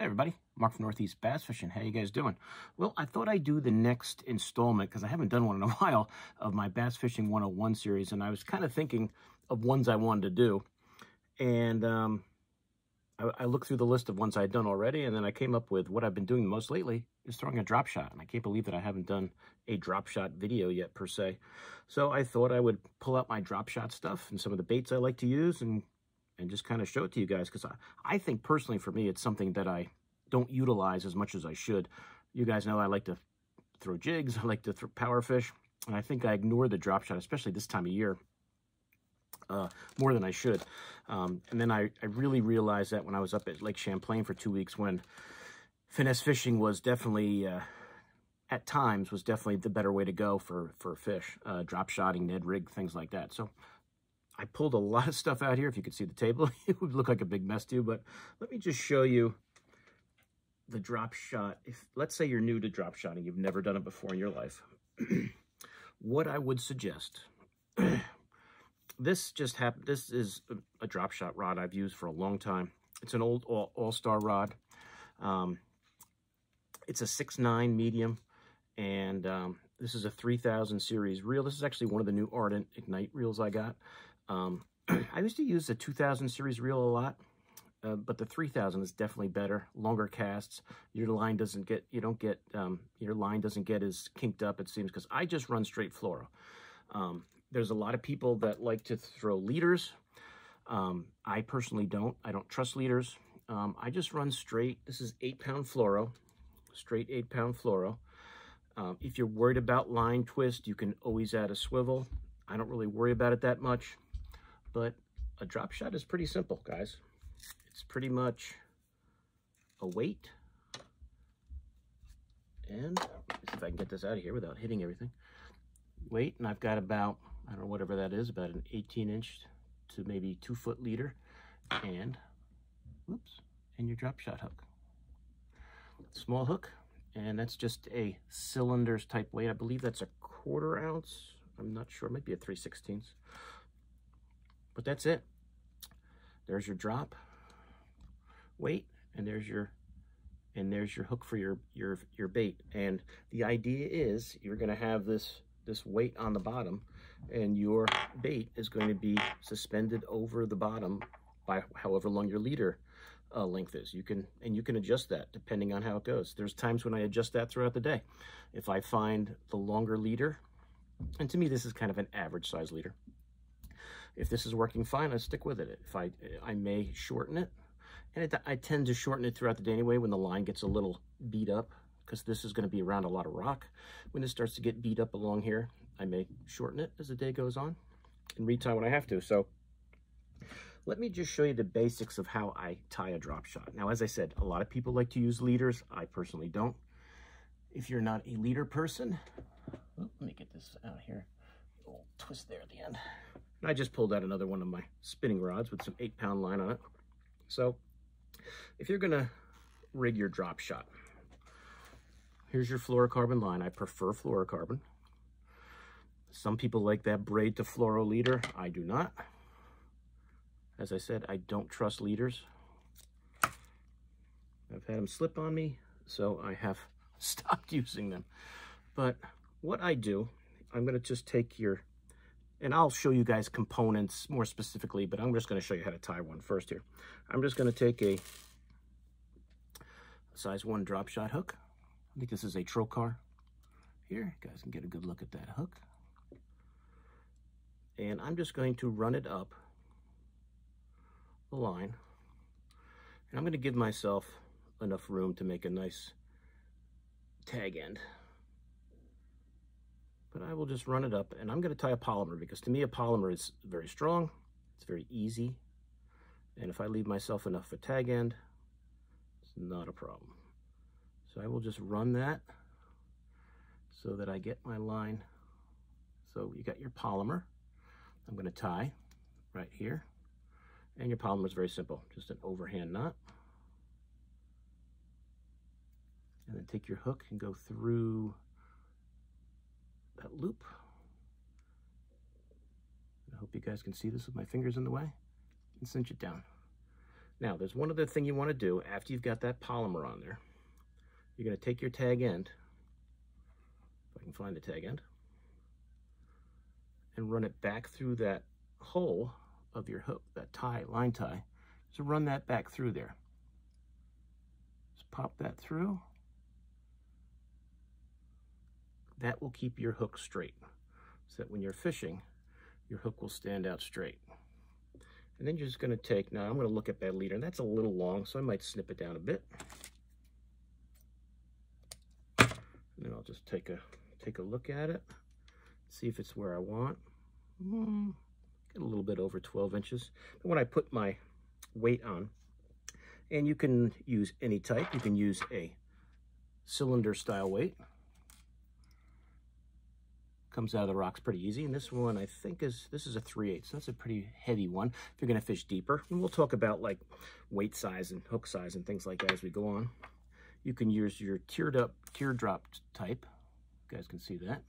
Hey everybody, Mark from Northeast Bass Fishing. How you guys doing? Well, I thought I'd do the next installment because I haven't done one in a while of my Bass Fishing 101 series, and I was kind of thinking of ones I wanted to do. And um, I, I, looked through the list of ones I'd done already, and then I came up with what I've been doing most lately is throwing a drop shot. And I can't believe that I haven't done a drop shot video yet per se. So I thought I would pull out my drop shot stuff and some of the baits I like to use and and just kind of show it to you guys because I, I think personally for me it's something that I don't utilize as much as I should. You guys know I like to throw jigs, I like to throw power fish, and I think I ignore the drop shot, especially this time of year, uh, more than I should. Um, and then I, I really realized that when I was up at Lake Champlain for two weeks when finesse fishing was definitely, uh, at times, was definitely the better way to go for, for fish, uh, drop shotting, Ned rig, things like that. So I pulled a lot of stuff out here. If you could see the table, it would look like a big mess to you, but let me just show you the drop shot. If Let's say you're new to drop shotting, you've never done it before in your life. what I would suggest, this just happened, this is a, a, drop shot rod I've used for a long time. It's an old all-star all rod. Um, it's a 6.9 medium, and um, this is a 3000 series reel. This is actually one of the new Ardent Ignite reels I got. Um, I used to use the 2000 series reel a lot, uh, but the 3000 is definitely better. Longer casts. Your line doesn't get, you don't get, um, your line doesn't get as kinked up, it seems, because I just run straight fluoro. Um, there's a lot of people that like to throw leaders. Um, I personally don't. I don't trust leaders. Um, I just run straight. This is eight pound fluoro, straight eight pound fluoro. Um, if you're worried about line twist, you can always add a swivel. I don't really worry about it that much. But a drop shot is pretty simple, guys. It's pretty much a weight. And see if I can get this out of here without hitting everything. Weight, and I've got about, I don't know, whatever that is, about an 18 inch to maybe two foot leader. And, whoops, and your drop shot hook. Small hook, and that's just a cylinders type weight. I believe that's a quarter ounce. I'm not sure, maybe a 3 16ths. But that's it. There's your drop weight, and there's your and there's your hook for your your your bait. And the idea is you're going to have this this weight on the bottom, and your bait is going to be suspended over the bottom by however long your leader uh, length is. You can and you can adjust that depending on how it goes. There's times when I adjust that throughout the day. If I find the longer leader, and to me this is kind of an average size leader. If this is working fine, I stick with it. If I, I may shorten it, and it, I tend to shorten it throughout the day anyway when the line gets a little beat up, because this is going to be around a lot of rock. When it starts to get beat up along here, I may shorten it as the day goes on and retie when I have to. So let me just show you the basics of how I tie a drop shot. Now, as I said, a lot of people like to use leaders. I personally don't. If you're not a leader person, let me get this out here. Little twist there at the end. I just pulled out another one of my spinning rods with some eight pound line on it. So if you're gonna rig your drop shot, here's your fluorocarbon line. I prefer fluorocarbon. Some people like that braid to fluoro leader. I do not. As I said, I don't trust leaders. I've had them slip on me, so I have stopped using them. But what I do, I'm gonna just take your and I'll show you guys components more specifically, but I'm just going to show you how to tie one first here. I'm just going to take a size 1 drop shot hook. I think this is a Trokar here. You guys can get a good look at that hook. And I'm just going to run it up the line. And I'm going to give myself enough room to make a nice tag end but I will just run it up and I'm going to tie a Palomar because to me a Palomar is very strong, it's very easy, and if I leave myself enough for tag end, it's not a problem. So I will just run that so that I get my line. So you got your Palomar. I'm going to tie right here. And your Palomar is very simple, just an overhand knot. And then take your hook and go through that loop. I hope you guys can see this with my fingers in the way and cinch it down. Now, there's one other thing you want to do after you've got that Palomar on there. You're going to take your tag end, if I can find the tag end, and run it back through that hole of your hook, that tie, line tie. So run that back through there. Just pop that through. That will keep your hook straight so that when you're fishing, your hook will stand out straight. And then you're just going to take, now I'm going to look at that leader, and that's a little long, so I might snip it down a bit. And then I'll just take a take a look at it, see if it's where I want. Mm, get a little bit over 12 inches. When I put my weight on, and you can use any type, you can use a cylinder style weight, comes out of the rocks pretty easy. And this one, I think is, this is a 3 8 so that's a pretty heavy one if you're gonna fish deeper. And we'll talk about like weight size and hook size and things like that as we go on. You can use your tiered up, teardrop type. You guys can see that.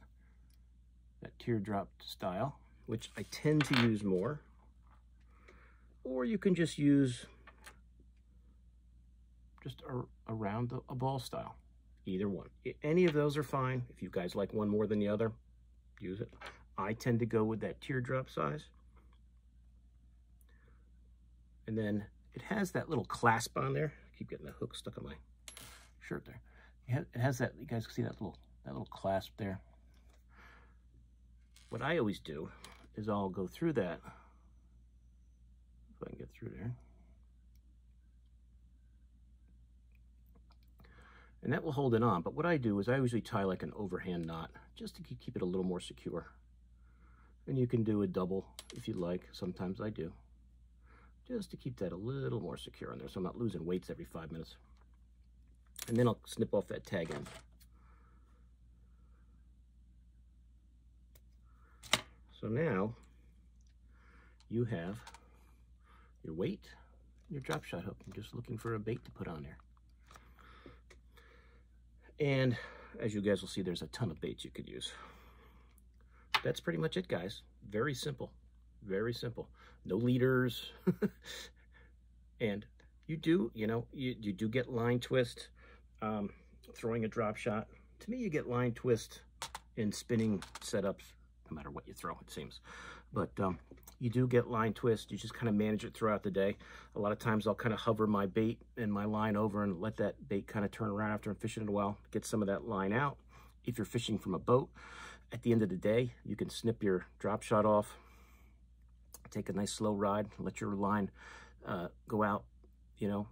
That teardrop style, which I tend to use more. Or you can just use just around the, a ball style. Either one. Any of those are fine. If you guys like one more than the other, use it. I tend to go with that teardrop size. And then it has that little clasp on there. I keep getting the hook stuck on my shirt there. It has that, you guys can see that little, that little clasp there. What I always do is I'll go through that, if I can get through there. and that will hold it on. But what I do is I usually tie like an overhand knot just to keep it a little more secure. And you can do a double if you like. Sometimes I do. Just to keep that a little more secure on there so I'm not losing weights every five minutes. And then I'll snip off that tag end. So now you have your weight, your drop shot hook. I'm just looking for a bait to put on there. And as you guys will see, there's a ton of baits you could use. That's pretty much it, guys. Very simple. Very simple. No leaders. and you do, you know, you, you do get line twist um, throwing a drop shot. To me, you get line twist in spinning setups, no matter what you throw, it seems. But um, you do get line twist. You just kind of manage it throughout the day. A lot of times I'll kind of hover my bait and my line over and let that bait kind of turn around after I'm fishing it a while, get some of that line out. If you're fishing from a boat, at the end of the day, you can snip your drop shot off, take a nice slow ride, let your line uh, go out, you know,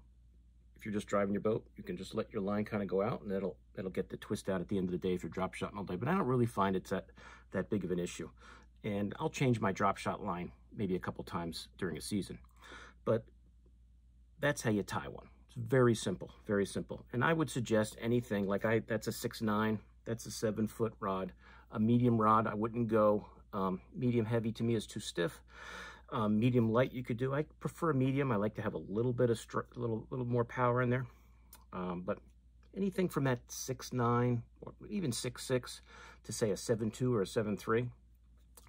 if you're just driving your boat, you can just let your line kind of go out and that'll that'll get the twist out at the end of the day if you're drop shotting all day. But I don't really find it's that, that big of an issue and I'll change my drop shot line maybe a couple times during a season. But that's how you tie one. It's very simple, very simple. And I would suggest anything like I, that's a six nine, that's a seven foot rod, a medium rod. I wouldn't go um, medium heavy to me is too stiff. Um, medium light you could do. I prefer a medium. I like to have a little bit of little little more power in there. Um, but anything from that six nine or even six six to say a seven two or a seven three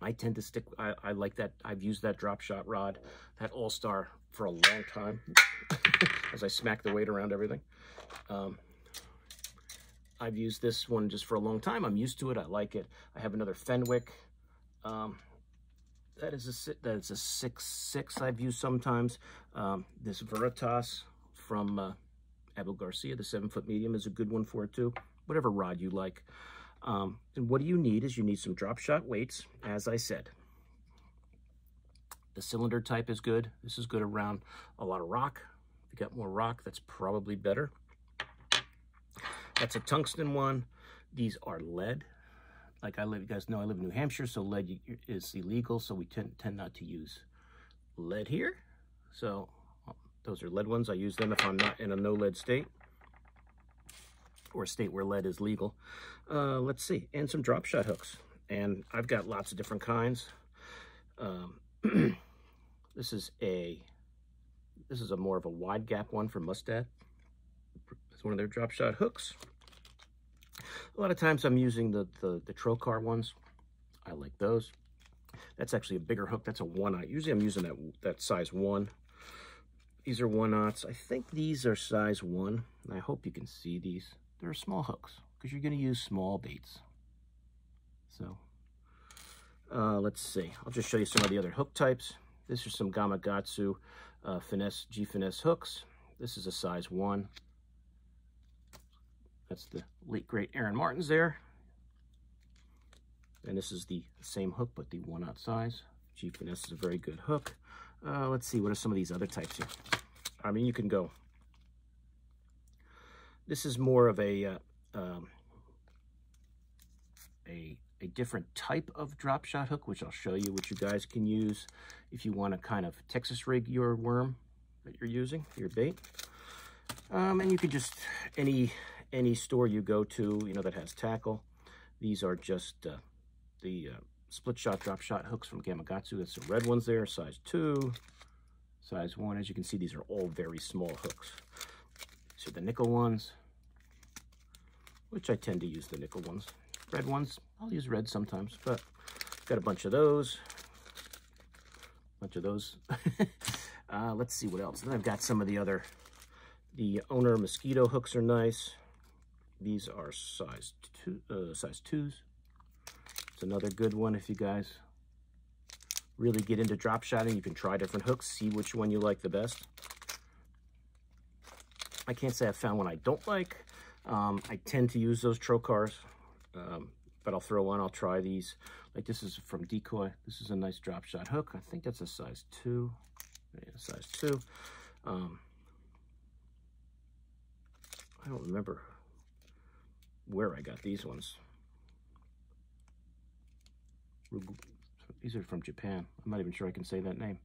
I tend to stick, I, I, like that, I've used that drop shot rod, that All-Star for a long time, as I smack the weight around everything. Um, I've used this one just for a long time. I'm used to it. I like it. I have another Fenwick. Um, that is a that is a six six I've used sometimes. Um, this Veritas from uh, Abu Garcia, the seven foot medium, is a good one for it too. Whatever rod you like. Um, and what do you need is you need some drop shot weights, as I said. The cylinder type is good. This is good around a lot of rock. If you got more rock, that's probably better. That's a tungsten one. These are lead. Like I live, you guys know I live in New Hampshire, so lead is illegal, so we tend, tend not to use lead here. So those are lead ones. I use them if I'm not in a no lead state or a state where lead is legal. Uh, let's see, and some drop shot hooks. And I've got lots of different kinds. Um, this is a this is a more of a wide gap one from Mustad. It's one of their drop shot hooks. A lot of times I'm using the, the, the Trokar ones. I like those. That's actually a bigger hook. That's a one. I Usually I'm using that, that size one These are one knots. I think these are size one. I hope you can see these. They're small hooks because you're going to use small baits. So uh, let's see. I'll just show you some of the other hook types. This is some Gamakatsu uh, Finesse G Finesse hooks. This is a size one. That's the late great Aaron Martens there. And this is the same hook, but the one out size. G Finesse is a very good hook. Uh, let's see, what are some of these other types here? I mean, you can go. This is more of a uh, um, a a different type of drop shot hook, which I'll show you, which you guys can use if you want to kind of Texas rig your worm that you're using, your bait. Um, and you can just, any any store you go to, you know, that has tackle, these are just uh, the uh, split shot drop shot hooks from Gamakatsu. That's the red ones there, size 2, size 1. As you can see, these are all very small hooks. So the nickel ones, which I tend to use the nickel ones. Red ones, I'll use red sometimes, but got a bunch of those. Bunch of those. uh, let's see what else. Then I've got some of the other, the owner mosquito hooks are nice. These are size two, uh, size twos. It's another good one if you guys really get into drop shotting. You can try different hooks, see which one you like the best. I can't say I've found one I don't like. Um, I tend to use those Trokars, um, but I'll throw one. I'll try these. Like this is from Decoy. This is a nice drop shot hook. I think that's a size two. Yeah, size two. Um, I don't remember where I got these ones. These are from Japan. I'm not even sure I can say that name.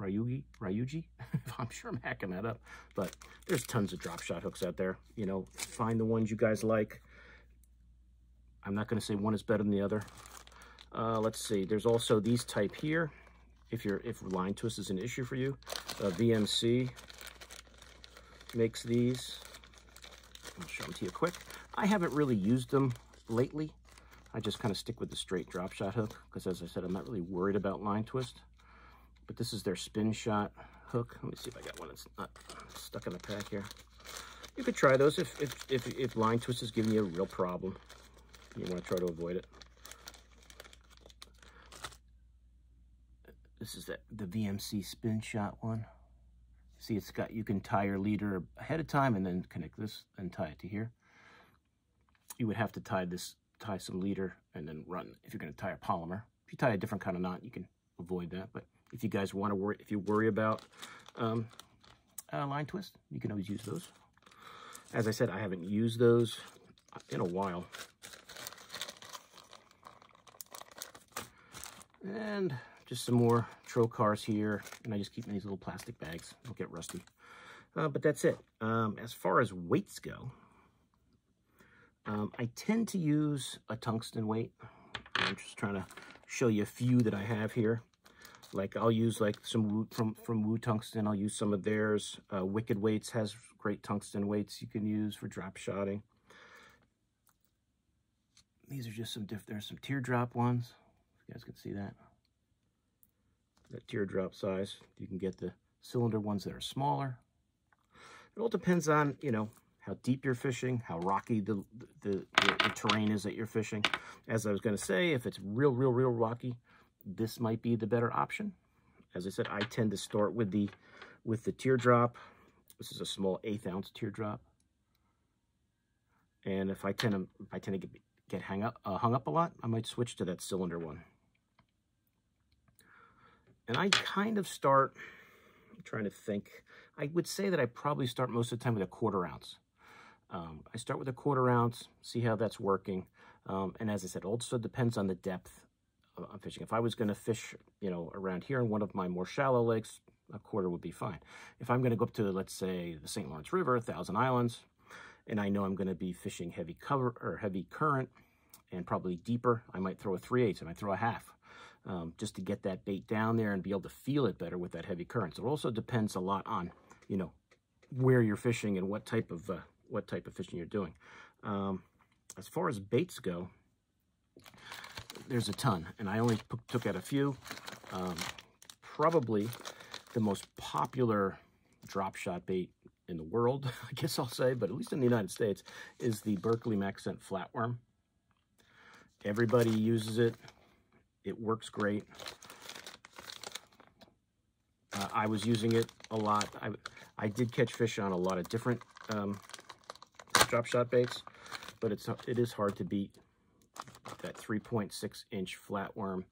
Ryugi, Ryuji. I'm sure I'm hacking that up, but there's tons of drop shot hooks out there. You know, find the ones you guys like. I'm not going to say one is better than the other. Uh, let's see. There's also these type here. If you're if line twist is an issue for you, uh, VMC makes these. I'll show them to you quick. I haven't really used them lately. I just kind of stick with the straight drop shot hook because as I said, I'm not really worried about line twist but this is their spin shot hook. Let me see if I got one that's not stuck in the pack here. You could try those if, if, if, if line twist is giving you a real problem. You want to try to avoid it. This is the, the VMC spin shot one. See, it's got, you can tie your leader ahead of time and then connect this and tie it to here. You would have to tie this, tie some leader and then run if you're going to tie a Palomar. If you tie a different kind of knot, you can avoid that. But if you guys want to worry, if you worry about um, uh, line twist, you can always use those. As I said, I haven't used those in a while. And just some more Trokars here. And I just keep in these little plastic bags. Don't get rusty. Uh, but that's it. Um, as far as weights go, um, I tend to use a tungsten weight. I'm just trying to show you a few that I have here. Like I'll use like some Woo, from from Woo Tungsten. I'll use some of theirs. Uh, Wicked Weights has great tungsten weights you can use for drop shotting. These are just some diff. There's some teardrop ones. If You guys can see that. That teardrop size. You can get the cylinder ones that are smaller. It all depends on you know how deep you're fishing, how rocky the the, the, the terrain is that you're fishing. As I was going to say, if it's real, real, real rocky, this might be the better option. As I said, I tend to start with the with the teardrop. This is a small eighth ounce teardrop. And if I tend to if I tend to get, get hang up uh, hung up a lot, I might switch to that cylinder one. And I kind of start I'm trying to think. I would say that I probably start most of the time with a quarter ounce. Um, I start with a quarter ounce, see how that's working. Um, and as I said, also depends on the depth I'm fishing. If I was going to fish, you know, around here in one of my more shallow lakes, a quarter would be fine. If I'm going to go up to, let's say, the St. Lawrence River, Thousand Islands, and I know I'm going to be fishing heavy cover or heavy current and probably deeper, I might throw a 3 8 I might throw a half um, just to get that bait down there and be able to feel it better with that heavy current. So it also depends a lot on, you know, where you're fishing and what type of uh, what type of fishing you're doing. Um, as far as baits go, there's a ton, and I only took out a few. Um, probably the most popular drop shot bait in the world, I guess I'll say, but at least in the United States, is the Berkley MaxScent Flatworm. Everybody uses it. It works great. Uh, I was using it a lot. I, I did catch fish on a lot of different um, drop shot baits, but it's it is hard to beat that 3.6 inch flatworm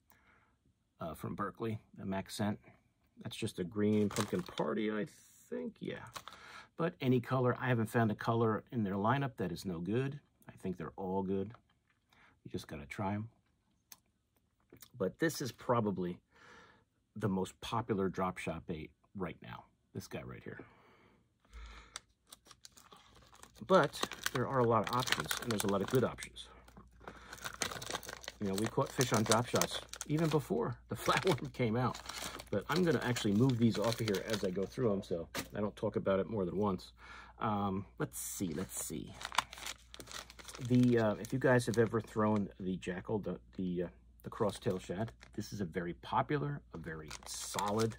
uh, from Berkley, the MaxScent. That's just a green pumpkin party, I think. Yeah. But any color, I haven't found a color in their lineup that is no good. I think they're all good. You just got to try them. But this is probably the most popular drop shot bait right now. This guy right here. But there are a lot of options, and there's a lot of good options. You know, we caught fish on drop shots even before the flatworm came out. But I'm going to actually move these off of here as I go through them, so I don't talk about it more than once. Um, let's see, let's see. The uh, If you guys have ever thrown the Jackall, the, the, uh, the crosstail shad, this is a very popular, a very solid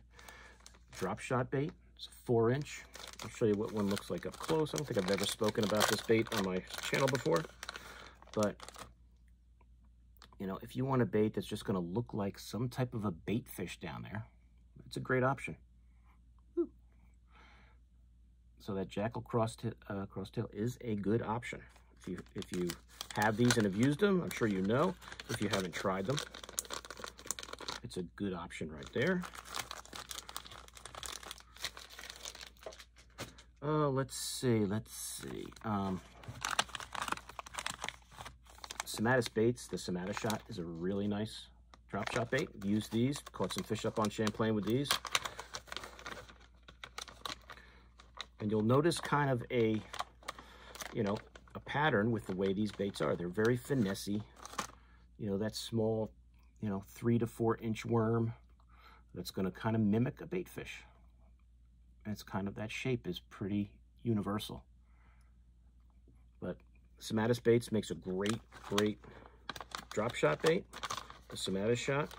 drop shot bait. It's four inch. I'll show you what one looks like up close. I don't think I've ever spoken about this bait on my channel before, but you know, if you want a bait that's just going to look like some type of a bait fish down there, it's a great option. So that Jackall cross uh, crosstail is a good option. If you, if you have these and have used them, I'm sure you know. If you haven't tried them, it's a good option right there. Oh, let's see, let's see. Um, Somatis baits, the Somata shot is a really nice drop shot bait. Use these, caught some fish up on Champlain with these. And you'll notice kind of a, you know, a pattern with the way these baits are. They're very finessey. You know, that small, you know, three to four inch worm that's going to kind of mimic a bait fish. And it's kind of, that shape is pretty universal. Somatis Baits makes a great, great drop shot bait. The Somatis shot.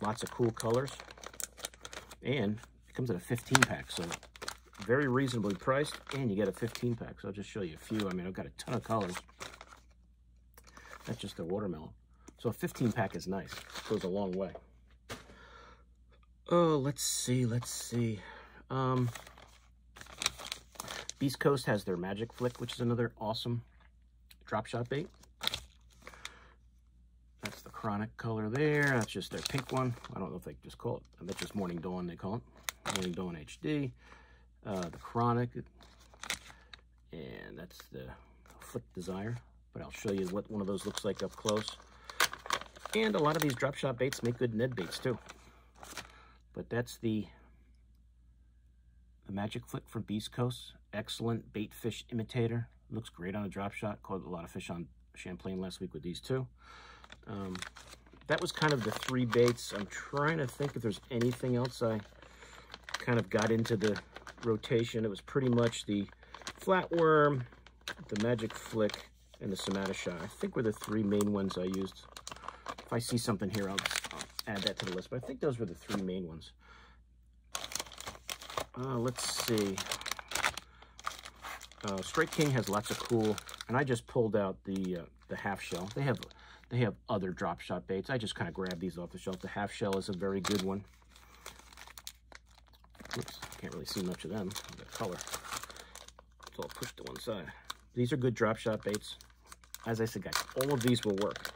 Lots of cool colors. And it comes in a 15 pack, so very reasonably priced, and you get a 15 pack. So I'll just show you a few. I mean, I've got a ton of colors. That's just a watermelon. So a 15 pack is nice. Goes a long way. Oh, let's see, let's see. Um, Beast Coast has their Magic Flick, which is another awesome drop shot bait. That's the chronic color there. That's just their pink one. I don't know if they just call it. I bet just Morning Dawn they call it. Morning Dawn HD. Uh, the chronic. And that's the Flick Desire. But I'll show you what one of those looks like up close. And a lot of these drop shot baits make good Ned baits too. But that's the the Magic Flick from Beast Coast. Excellent bait fish imitator. Looks great on a drop shot. Caught a lot of fish on Champlain last week with these two. Um, that was kind of the three baits. I'm trying to think if there's anything else I kind of got into the rotation. It was pretty much the flatworm, the magic flick, and the Somata shot. I think were the three main ones I used. If I see something here, I'll, I'll add that to the list. But I think those were the three main ones. Uh, let's see. Uh, Strike King has lots of cool, and I just pulled out the uh, the half shell. They have they have other drop shot baits. I just kind of grabbed these off the shelf. The half shell is a very good one. Oops, can't really see much of them. The color. It's all pushed to one side. These are good drop shot baits. As I said, guys, all of these will work.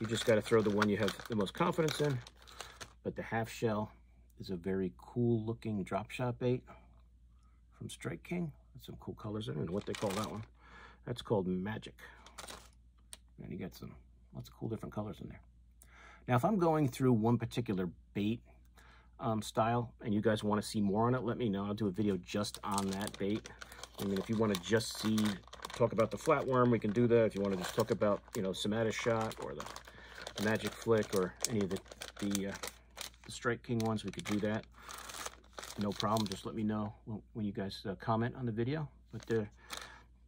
You just got to throw the one you have the most confidence in. But the half shell is a very cool looking drop shot bait from Strike King. Some cool colors. I don't know what they call that one. That's called Magic. And you get some lots of cool different colors in there. Now, if I'm going through one particular bait um, style and you guys want to see more on it, let me know. I'll do a video just on that bait. I mean, if you want to just see, talk about the flatworm, we can do that. If you want to just talk about, you know, Somata shot or the Magic Flick or any of the, the uh, the Strike King ones, we could do that. No problem. Just let me know when you guys uh, comment on the video. But the,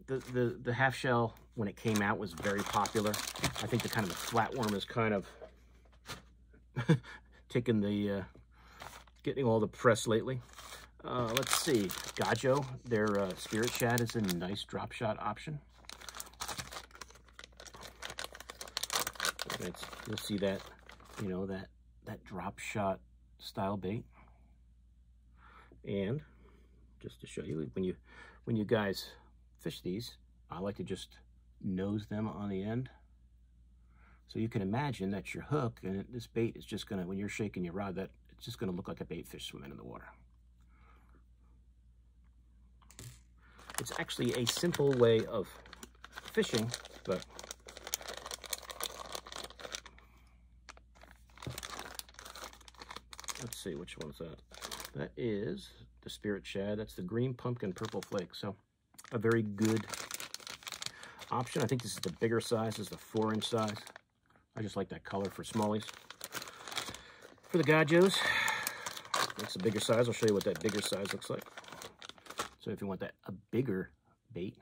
the, the, the half shell, when it came out, was very popular. I think the kind of the flatworm is kind of taking the, uh, getting all the press lately. Uh, let's see, Gajo, their uh, Spirit Shad is a nice drop shot option. It's, you'll see that, you know, that, that drop shot style bait. And just to show you, when you, when you guys fish these, I like to just nose them on the end. So you can imagine that your hook and this bait is just gonna, when you're shaking your rod, that it's just gonna look like a bait fish swimming in the water. It's actually a simple way of fishing, but let's see, which one's that? That is the Spirit Shad. That's the green pumpkin purple flake. So a very good option. I think this is the bigger size. This is the four inch size. I just like that color for smallies. For the Gajos, that's a bigger size. I'll show you what that bigger size looks like. So if you want that a bigger bait,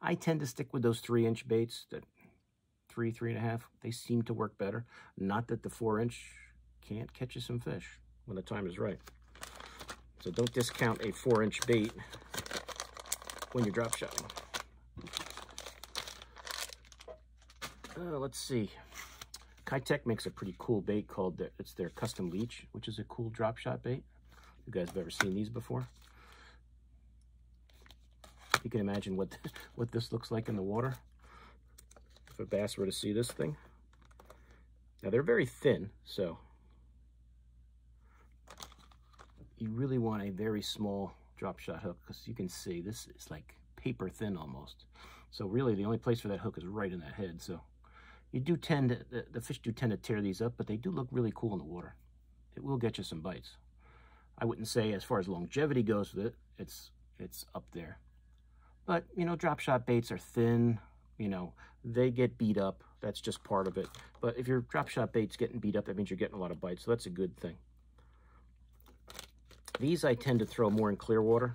I tend to stick with those three inch baits, that three, three and a half. They seem to work better. Not that the four inch can't catch you some fish when the time is right. So don't discount a four inch bait when you're drop shotting. Uh, let's see. Keitech makes a pretty cool bait called, the, it's their custom leech, which is a cool drop shot bait. You guys have ever seen these before? You can imagine what, what this looks like in the water. If a bass were to see this thing. Now they're very thin, so you really want a very small drop shot hook because you can see this is like paper thin almost. So really the only place for that hook is right in that head. So you do tend to, the, the fish do tend to tear these up, but they do look really cool in the water. It will get you some bites. I wouldn't say as far as longevity goes with it, it's it's up there. But, you know, drop shot baits are thin, you know, they get beat up. That's just part of it. But if your drop shot bait's getting beat up, that means you're getting a lot of bites. So that's a good thing. These I tend to throw more in clear water.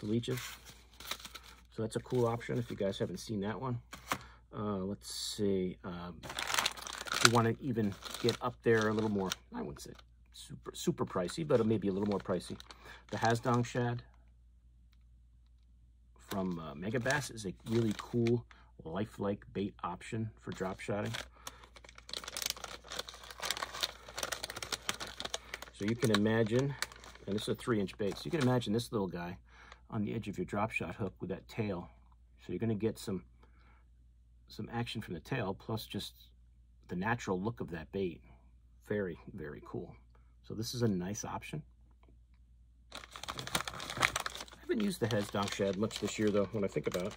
The leeches. So that's a cool option if you guys haven't seen that one. Uh, let's see. Um, you want to even get up there a little more, I wouldn't say super super pricey, but maybe a little more pricey. The Hazedong Shad from uh, Megabass is a really cool lifelike bait option for drop shotting. So you can imagine, and this is a three inch bait, so you can imagine this little guy on the edge of your drop shot hook with that tail. So you're gonna get some, some action from the tail, plus just the natural look of that bait. Very, very cool. So this is a nice option. I haven't used the Hazedong Shad much this year though, when I think about it.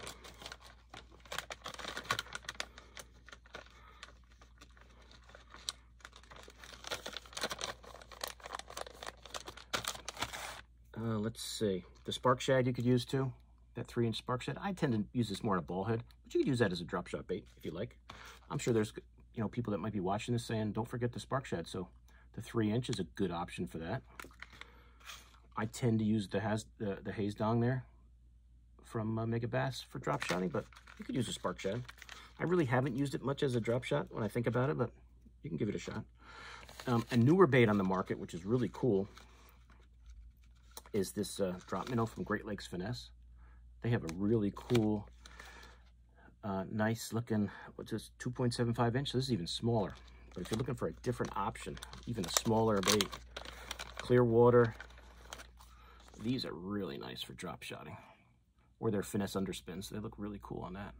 Uh, let's see. The spark shad you could use too. That three inch spark shad. I tend to use this more on a ball head, but you could use that as a drop shot bait if you like. I'm sure there's you know people that might be watching this saying, don't forget the spark shad. So the three inch is a good option for that. I tend to use the has the, the Hazedong there from uh, Megabass for drop shotting, but you could use a spark shad. I really haven't used it much as a drop shot when I think about it, but you can give it a shot. Um, a newer bait on the market, which is really cool, is this uh, drop minnow from Great Lakes Finesse. They have a really cool, uh, nice looking, what's this, 2.75 inch? This is even smaller. But if you're looking for a different option, even a smaller bait, clear water, these are really nice for drop shotting. Or their finesse underspins. They look really cool on that.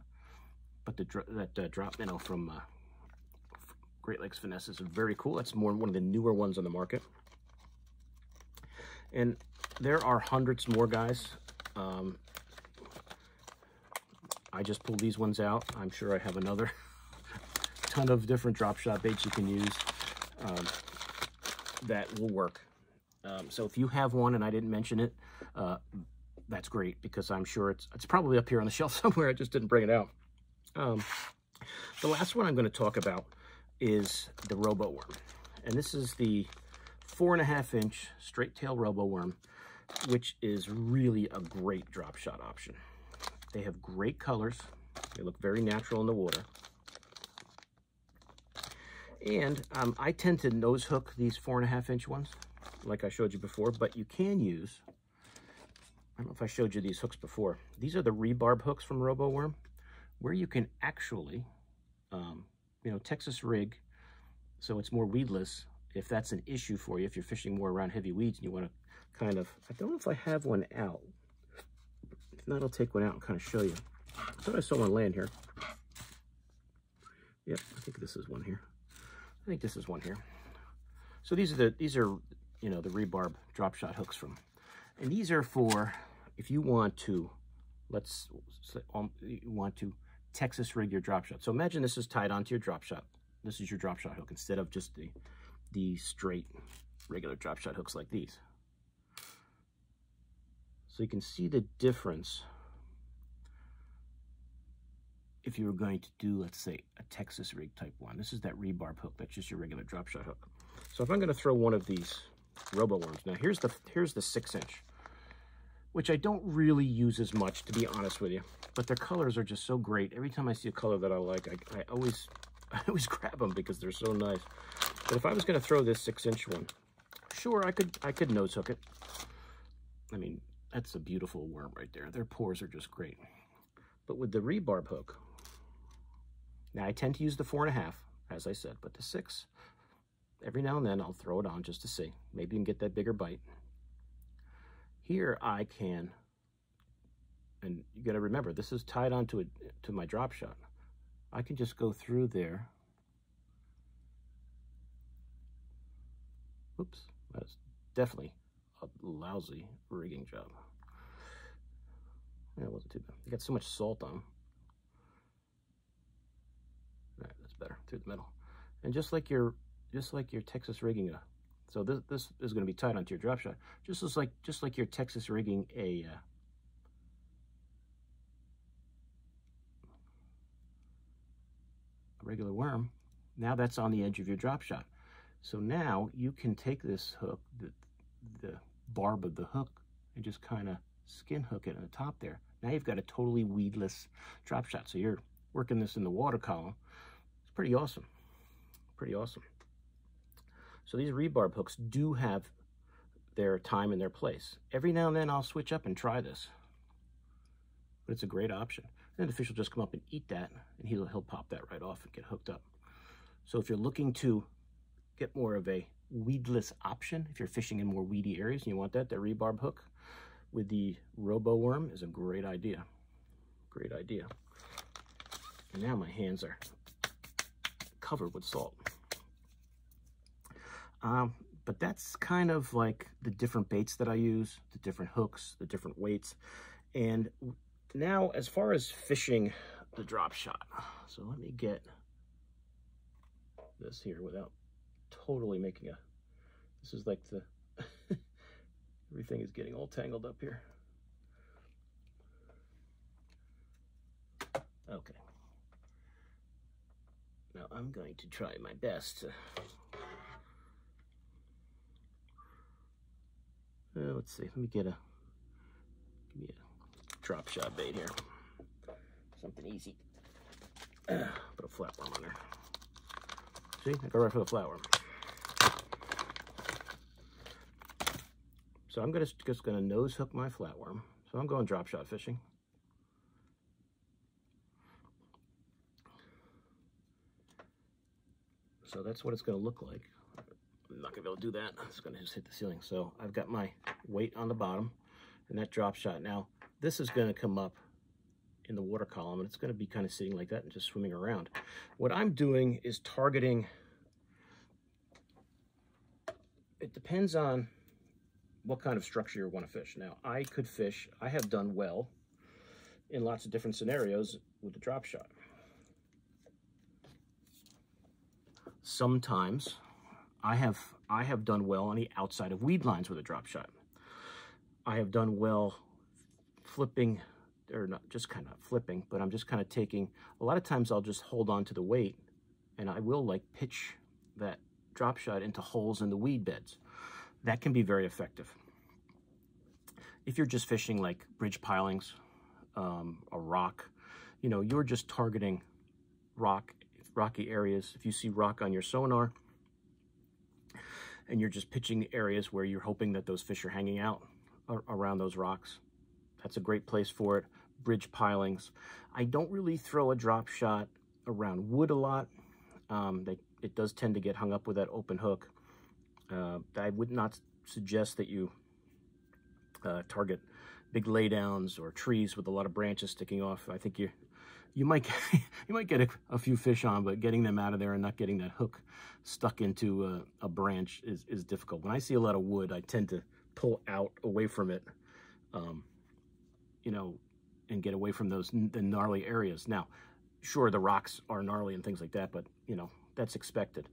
But the that uh, drop minnow from uh, Great Lakes Finesse is very cool. That's more one of the newer ones on the market. And there are hundreds more guys. Um, I just pulled these ones out. I'm sure I have another ton of different drop shot baits you can use um, that will work. Um, so if you have one and I didn't mention it, uh, that's great because I'm sure it's it's probably up here on the shelf somewhere. I just didn't bring it out. Um, the last one I'm going to talk about is the Robo Worm. And this is the four and a half inch straight tail Robo Worm which is really a great drop shot option. They have great colors. They look very natural in the water. And um, I tend to nose hook these four and a half inch ones, like I showed you before, but you can use, I don't know if I showed you these hooks before. These are the rebarb hooks from RoboWorm, where you can actually, um, you know, Texas rig, so it's more weedless, if that's an issue for you, if you're fishing more around heavy weeds and you want to kind of, I don't know if I have one out. If not, I'll take one out and kind of show you. I thought I saw one land here. Yep, I think this is one here. I think this is one here. So these are the these are you know the rebarb drop shot hooks from, and these are for if you want to, let's um, you want to Texas rig your drop shot. So imagine this is tied onto your drop shot. This is your drop shot hook instead of just the the straight regular drop shot hooks like these. So you can see the difference if you were going to do, let's say, a Texas rig type one. This is that rebarb hook. That's just your regular drop shot hook. So if I'm going to throw one of these RoboWorms, now here's the here's the six inch, which I don't really use as much, to be honest with you. But their colors are just so great. Every time I see a color that I like, I, I always I always grab them because they're so nice. But if I was going to throw this six inch one, sure, I could I could nose hook it. I mean, that's a beautiful worm right there. Their pours are just great. But with the rebarb hook, now, I tend to use the four and a half, as I said, but the six, every now and then I'll throw it on just to see. Maybe you can get that bigger bite. Here I can, and you got to remember, this is tied onto it to my drop shot. I can just go through there. Oops, that's definitely a lousy rigging job. That wasn't too bad. You got so much salt on them. That's better through the middle. And just like your just like your Texas rigging a so this this is going to be tied onto your drop shot. Just as like just like your Texas rigging a uh, regular worm, now that's on the edge of your drop shot. So now you can take this hook, the, the barb of the hook, and just kind of skin hook it on the top there. Now you've got a totally weedless drop shot. So you're working this in the water column It's pretty awesome. Pretty awesome. So these rebarb hooks do have their time and their place. Every now and then I'll switch up and try this. But it's a great option. Then the fish will just come up and eat that, and he'll, he'll pop that right off and get hooked up. So if you're looking to get more of a weedless option, if you're fishing in more weedy areas and you want that, the rebarb hook with the robo worm is a great idea. Great idea. And now my hands are covered with salt. Um, but that's kind of like the different baits that I use, the different hooks, the different weights. And now as far as fishing the drop shot, so let me get this here without totally making a, this is like the, everything is getting all tangled up here. Okay. Now I'm going to try my best to... Uh, let's see, let me get a, give me a drop shot bait here. Something easy. Put a flatworm on there. See, I go right for the flatworm. So I'm gonna just gonna nose hook my flatworm. So I'm going drop shot fishing. So that's what it's going to look like. I'm not going to be able to do that. It's going to just hit the ceiling. So I've got my weight on the bottom and that drop shot. Now, this is going to come up in the water column and it's going to be kind of sitting like that and just swimming around. What I'm doing is targeting, it depends on what kind of structure you want to fish. Now, I could fish, I have done well in lots of different scenarios with the drop shot. sometimes I have I have done well on the outside of weed lines with a drop shot. I have done well flipping, or not just kind of flipping, but I'm just kind of taking, a lot of times I'll just hold on to the weight and I will like pitch that drop shot into holes in the weed beds. That can be very effective. If you're just fishing like bridge pilings, um, a rock, you know, you're just targeting rock rocky areas. If you see rock on your sonar and you're just pitching areas where you're hoping that those fish are hanging out around those rocks, that's a great place for it. Bridge pilings. I don't really throw a drop shot around wood a lot. Um, they, it does tend to get hung up with that open hook. Uh, I would not suggest that you uh, target big laydowns or trees with a lot of branches sticking off. I think you you might get, you might get a, a, few fish on, but getting them out of there and not getting that hook stuck into a, a, branch is, is difficult. When I see a lot of wood, I tend to pull out away from it, um, you know, and get away from those the gnarly areas. Now, sure, the rocks are gnarly and things like that, but you know that's expected.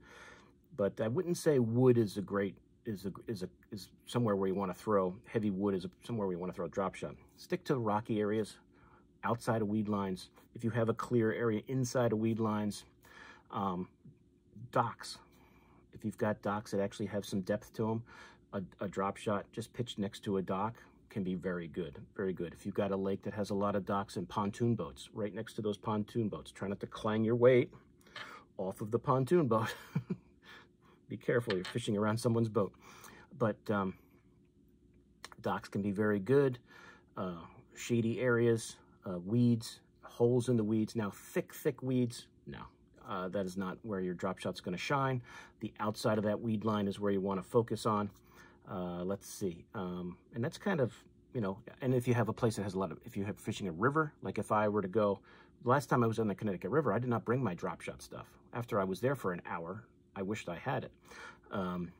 But I wouldn't say wood is a great is a, is a is somewhere where you want to throw heavy wood is a, somewhere where you want to throw a drop shot. Stick to rocky areas, outside of weed lines. If you have a clear area inside of weed lines, um, docks. If you've got docks that actually have some depth to them, a, a drop shot just pitched next to a dock can be very good, very good. If you've got a lake that has a lot of docks and pontoon boats, right next to those pontoon boats, try not to clang your weight off of the pontoon boat. be careful, you're fishing around someone's boat. But um, docks can be very good. Uh, shady areas, uh, weeds, holes in the weeds. Now, thick, thick weeds, no. Uh, that is not where your drop shot's going to shine. The outside of that weed line is where you want to focus on. Uh, let's see. Um, and that's kind of, you know, and if you have a place that has a lot of, if you have fishing a river, like if I were to go, last time I was on the Connecticut River, I did not bring my drop shot stuff. After I was there for an hour, I wished I had it. Um,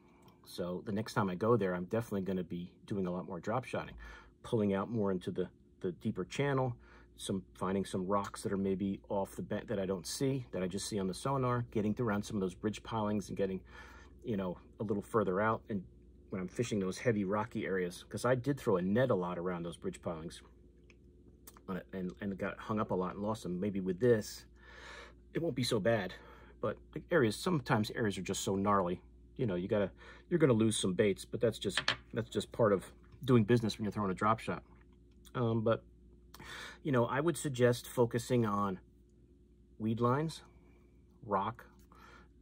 so the next time I go there, I'm definitely going to be doing a lot more drop shotting, pulling out more into the, the deeper channel, some finding some rocks that are maybe off the bent that I don't see, that I just see on the sonar, getting around some of those bridge pilings and getting, you know, a little further out and when I'm fishing those heavy rocky areas, because I did throw a Ned a lot around those bridge pilings and, and got hung up a lot and lost them. Maybe with this, it won't be so bad. But the areas, sometimes areas are just so gnarly. You know, you gotta, you're gonna lose some baits, but that's just, that's just part of doing business when you're throwing a drop shot. Um, but, you know, I would suggest focusing on weed lines, rock,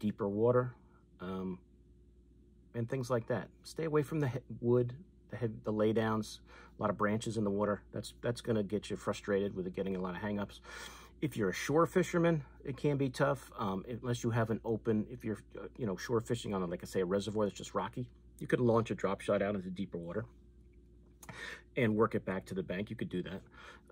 deeper water, um, and things like that. Stay away from the wood, the, head, the laydowns, a lot of branches in the water. That's that's going to get you frustrated with it getting a lot of hangups. If you're a shore fisherman, it can be tough um, unless you have an open. If you're uh, you know shore fishing on, a, like I say, a reservoir that's just rocky, you could launch a drop shot out into deeper water and work it back to the bank. You could do that.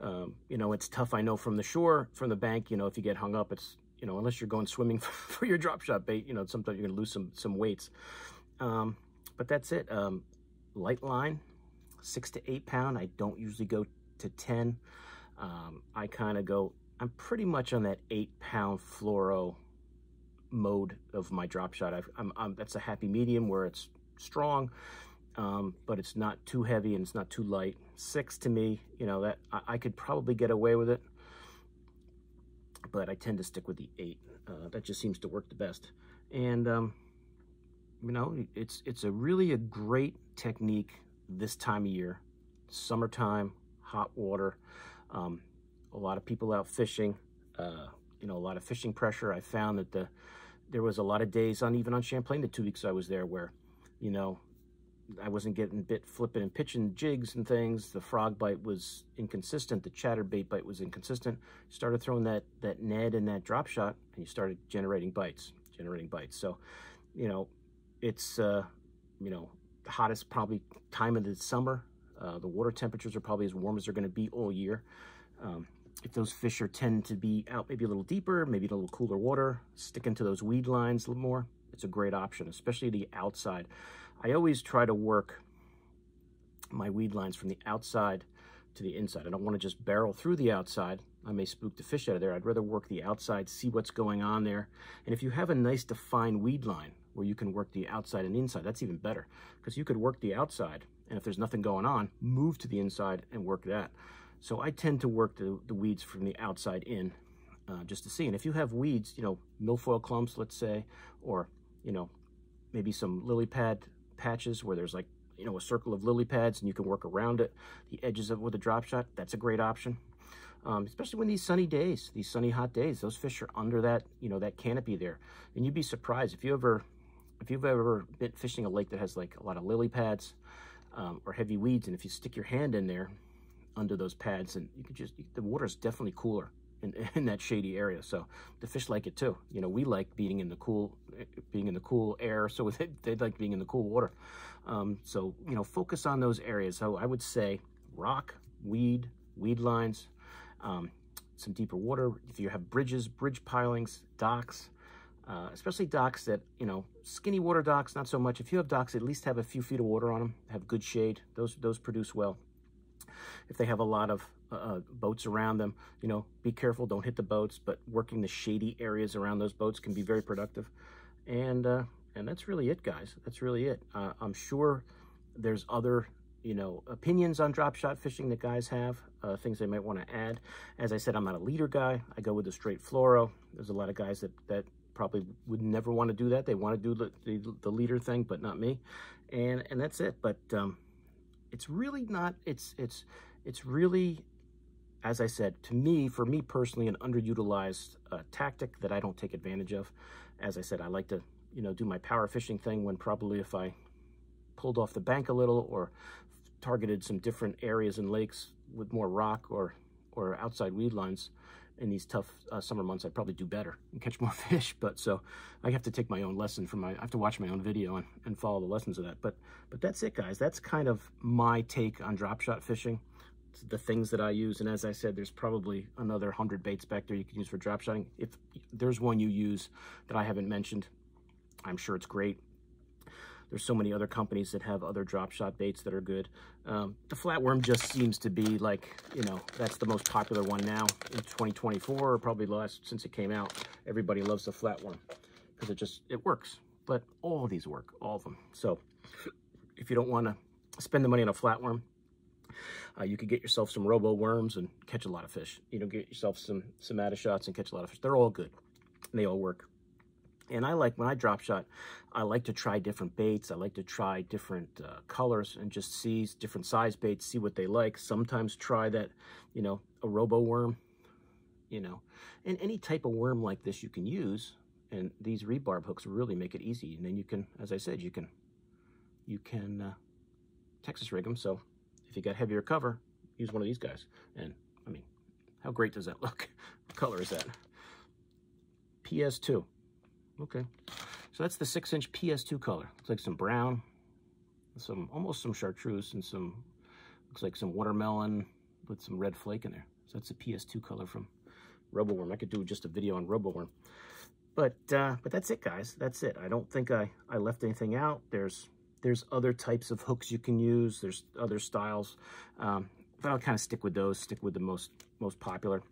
Um, you know, it's tough. I know from the shore, from the bank. You know, if you get hung up, it's you know, unless you're going swimming for your drop shot bait, you know, sometimes you're going to lose some some weights. Um, but that's it. Um, light line, six to eight pound. I don't usually go to 10. Um, I kind of go, I'm pretty much on that eight pound fluoro mode of my drop shot. I'm, I'm, that's a happy medium where it's strong, um, but it's not too heavy and it's not too light. Six to me, you know, that I, I could probably get away with it, but I tend to stick with the eight. Uh, that just seems to work the best. And um, you know, it's it's a really a great technique this time of year, summertime, hot water. Um, a lot of people out fishing, uh, you know, a lot of fishing pressure. I found that the there was a lot of days on even on Champlain the two weeks I was there where, you know, I wasn't getting bit flipping and pitching jigs and things. The frog bite was inconsistent. The chatterbait bite was inconsistent. Started throwing that that Ned and that drop shot, and you started generating bites, generating bites. So, you know, it's, uh, you know, the hottest probably time of the summer. Uh, the water temperatures are probably as warm as they're going to be all year. Um, if those fish are tend to be out maybe a little deeper, maybe a little cooler water, stick into those weed lines a little more, it's a great option, especially the outside. I always try to work my weed lines from the outside to the inside. I don't want to just barrel through the outside. I may spook the fish out of there. I'd rather work the outside, see what's going on there. And if you have a nice defined weed line, where you can work the outside and inside. That's even better because you could work the outside and if there's nothing going on, move to the inside and work that. So I tend to work the, the weeds from the outside in uh, just to see. And if you have weeds, you know, milfoil clumps, let's say, or, you know, maybe some lily pad patches where there's like, you know, a circle of lily pads and you can work around it, the edges of with a drop shot, that's a great option. um, especially when these sunny days, these sunny hot days, those fish are under that, you know, that canopy there. And you'd be surprised if you ever, if you've ever been fishing a lake that has like a lot of lily pads um, or heavy weeds, and if you stick your hand in there under those pads, and you can just, the water is definitely cooler in, in that shady area. So the fish like it too. You know, we like being in the cool, being in the cool air. So they, they like being in the cool water. Um, so, you know, focus on those areas. So I would say rock, weed, weed lines, um, some deeper water. If you have bridges, bridge pilings, docks, uh, especially docks that, you know, skinny water docks, not so much. If you have docks, at least have a few feet of water on them, have good shade. Those, those produce well. If they have a lot of uh, uh, boats around them, you know, be careful, don't hit the boats, but working the shady areas around those boats can be very productive. And, uh, and that's really it, guys. That's really it. Uh, I'm sure there's other you know, opinions on drop shot fishing that guys have, uh, things they might want to add. As I said, I'm not a leader guy. I go with the straight fluoro. There's a lot of guys that, that probably would never want to do that. They want to do the, the, the leader thing, but not me. And, and that's it. But um, it's really not, it's, it's, it's really, as I said, to me, for me personally, an underutilized uh, tactic that I don't take advantage of. As I said, I like to, you know, do my power fishing thing when probably if I pulled off the bank a little or targeted some different areas and lakes with more rock or, or outside weed lines in these tough uh, summer months, I'd probably do better and catch more fish. But so I have to take my own lesson from my, I have to watch my own video and, and follow the lessons of that. But, but that's it, guys. That's kind of my take on drop shot fishing. It's the things that I use. And as I said, there's probably another hundred baits back there you can use for drop shotting. If there's one you use that I haven't mentioned, I'm sure it's great. There's so many other companies that have other drop shot baits that are good. Um, the flatworm just seems to be like, you know, that's the most popular one now in 2024, or probably last since it came out. Everybody loves the flatworm because it just, it works. But all these work, all of them. So if you don't want to spend the money on a flatworm, uh, you could get yourself some Roboworms and catch a lot of fish. You know, get yourself some, some shots and catch a lot of fish. They're all good. And they all work. And I like, when I drop shot, I like to try different baits. I like to try different uh, colors and just see different size baits, see what they like. Sometimes try that, you know, a Roboworm, you know. And any type of worm like this you can use. And these rebarb hooks really make it easy. And then you can, as I said, you can, you can uh, Texas rig them. So if you got heavier cover, use one of these guys. And I mean, how great does that look? what color is that? PS2. Okay. So that's the six inch PS2 color. Looks like some brown, some almost some chartreuse and some, looks like some watermelon with some red flake in there. So that's the PS2 color from Roboworm. I could do just a video on Roboworm. But uh, but that's it, guys. That's it. I don't think I, I left anything out. There's there's other types of hooks you can use. There's other styles. Um, but I'll kind of stick with those, stick with the most most popular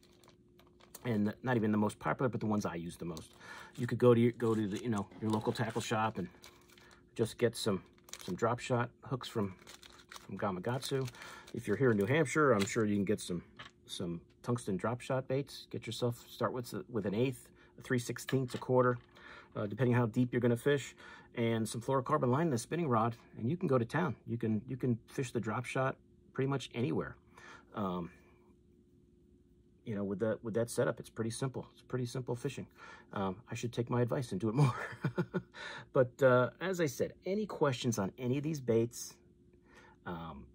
and not even the most popular, but the ones I use the most. You could go to your, go to the, you know your local tackle shop and just get some some drop shot hooks from from Gamakatsu. If you're here in New Hampshire, I'm sure you can get some some tungsten drop shot baits. Get yourself start with with an eighth, a three sixteenths, a quarter, uh, depending how deep you're going to fish, and some fluorocarbon line and a spinning rod, and you can go to town. You can you can fish the drop shot pretty much anywhere. Um, you know, with that with that setup, it's pretty simple. It's pretty simple fishing. Um, I should take my advice and do it more. but uh, as I said, any questions on any of these baits, um,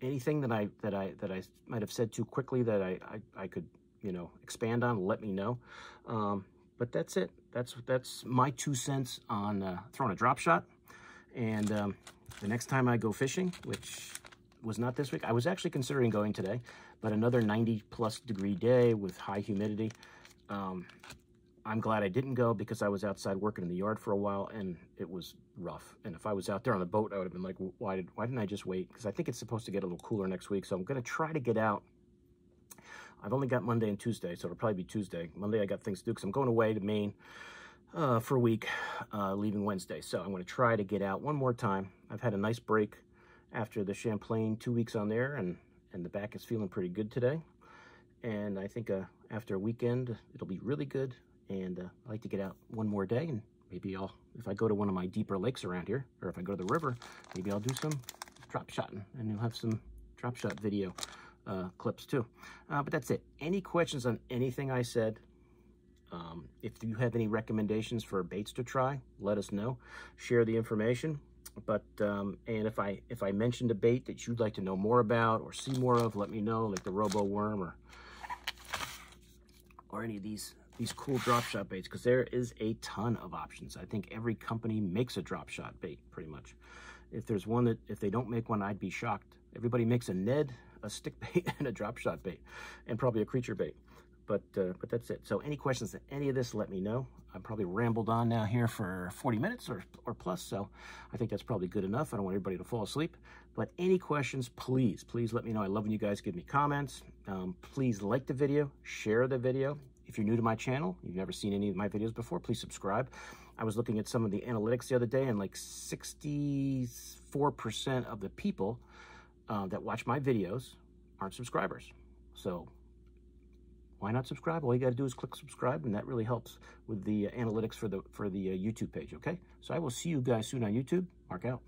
anything that I that I that I might have said too quickly that I I, I could you know expand on, let me know. Um, but that's it. That's that's my two cents on uh, throwing a drop shot. And um, the next time I go fishing, which was not this week, I was actually considering going today but another 90 plus degree day with high humidity. Um, I'm glad I didn't go because I was outside working in the yard for a while and it was rough. And if I was out there on the boat, I would have been like, why, did, why didn't I just wait? Because I think it's supposed to get a little cooler next week. So I'm going to try to get out. I've only got Monday and Tuesday, so it'll probably be Tuesday. Monday I got things to do because I'm going away to Maine uh, for a week, uh, leaving Wednesday. So I'm going to try to get out one more time. I've had a nice break after the Champlain, two weeks on there, and and the back is feeling pretty good today. And I think uh, after a weekend, it'll be really good. And uh, I like to get out one more day and maybe I'll, if I go to one of my deeper lakes around here, or if I go to the river, maybe I'll do some drop shotting and you'll have some drop shot video uh, clips too. Uh, but that's it. Any questions on anything I said? Um, if you have any recommendations for baits to try, let us know. Share the information. But um, and if I if I mentioned a bait that you'd like to know more about or see more of, let me know, like the Roboworm or or any of these these cool drop shot baits because there is a ton of options. I think every company makes a drop shot bait pretty much. If there's one that if they don't make one, I'd be shocked. Everybody makes a Ned, a stick bait, and a drop shot bait, and probably a creature bait. But uh, but that's it. So any questions on any of this, let me know. I've probably rambled on now here for 40 minutes or, or plus, so I think that's probably good enough. I don't want everybody to fall asleep. But any questions, please, please let me know. I love when you guys give me comments. Um, please like the video, share the video. If you're new to my channel, you've never seen any of my videos before, please subscribe. I was looking at some of the analytics the other day, and like 64% of the people uh, that watch my videos aren't subscribers. So why not subscribe? All you got to do is click subscribe, and that really helps with the uh, analytics for the for the uh, YouTube page. Okay, so I will see you guys soon on YouTube. Mark out.